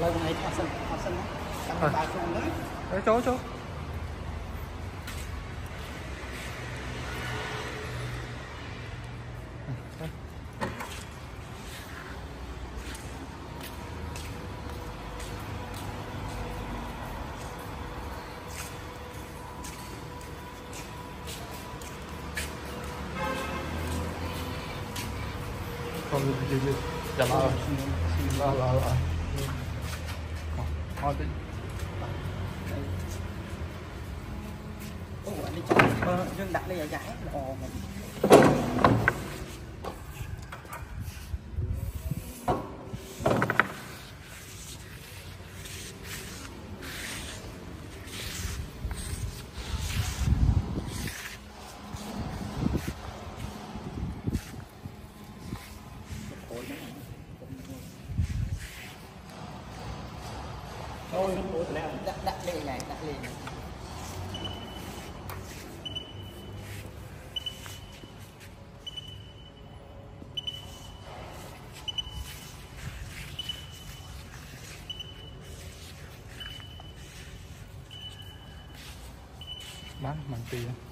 លើថ្ងៃអត់សិនអត់សិនចាំបើជុំទៅ Đấy, chỗ chỗ không được gì gì dạ lo rồi lo thôi tính. Ủa anh đi chọn bơ, ờ, nhưng đặt đây giải Ồ mình Thôi, đặt, đặt lên này, đặt lên bán bằng tiền.